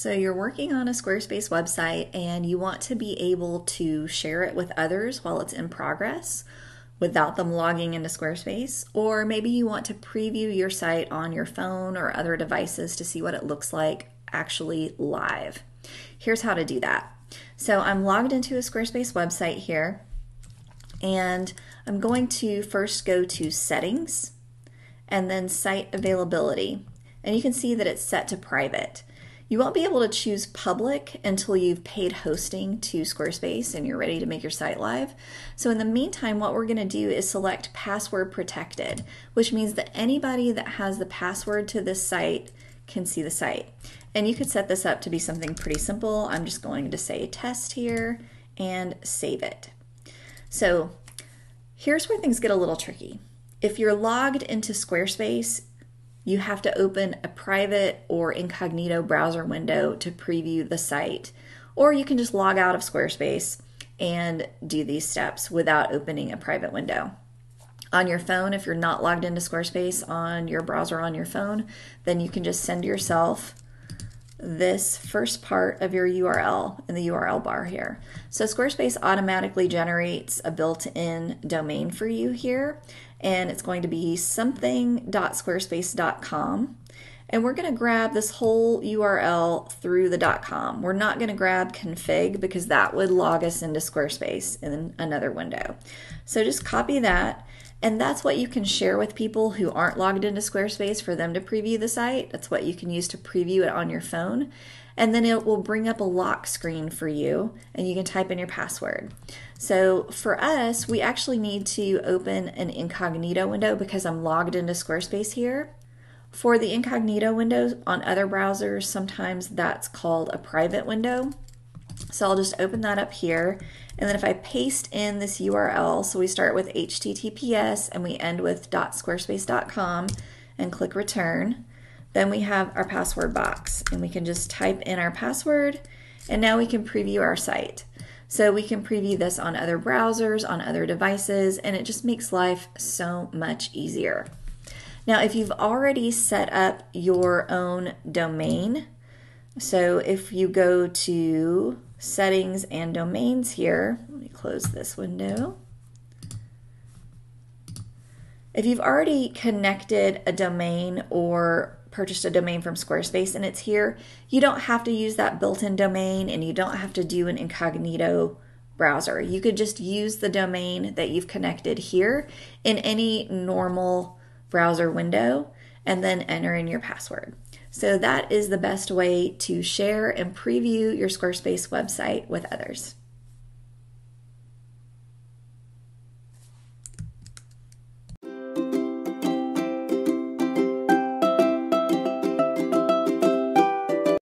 So you're working on a Squarespace website and you want to be able to share it with others while it's in progress without them logging into Squarespace, or maybe you want to preview your site on your phone or other devices to see what it looks like actually live. Here's how to do that. So I'm logged into a Squarespace website here, and I'm going to first go to Settings and then Site Availability. And you can see that it's set to private. You won't be able to choose public until you've paid hosting to Squarespace and you're ready to make your site live. So in the meantime, what we're going to do is select password protected, which means that anybody that has the password to this site can see the site. And you could set this up to be something pretty simple. I'm just going to say test here and save it. So here's where things get a little tricky. If you're logged into Squarespace, you have to open a private or incognito browser window to preview the site. Or you can just log out of Squarespace and do these steps without opening a private window. On your phone, if you're not logged into Squarespace on your browser on your phone, then you can just send yourself this first part of your URL in the URL bar here. So Squarespace automatically generates a built-in domain for you here, and it's going to be something.squarespace.com. And we're going to grab this whole URL through the .com. We're not going to grab config because that would log us into Squarespace in another window. So just copy that and that's what you can share with people who aren't logged into Squarespace for them to preview the site. That's what you can use to preview it on your phone. And then it will bring up a lock screen for you and you can type in your password. So for us, we actually need to open an incognito window because I'm logged into Squarespace here. For the incognito windows on other browsers, sometimes that's called a private window. So I'll just open that up here. And then if I paste in this URL, so we start with HTTPS and we end with .squarespace.com and click return, then we have our password box and we can just type in our password and now we can preview our site. So we can preview this on other browsers, on other devices, and it just makes life so much easier. Now, if you've already set up your own domain, so if you go to settings and domains here, let me close this window. If you've already connected a domain or purchased a domain from Squarespace and it's here, you don't have to use that built in domain and you don't have to do an incognito browser. You could just use the domain that you've connected here in any normal browser window and then enter in your password. So that is the best way to share and preview your Squarespace website with others.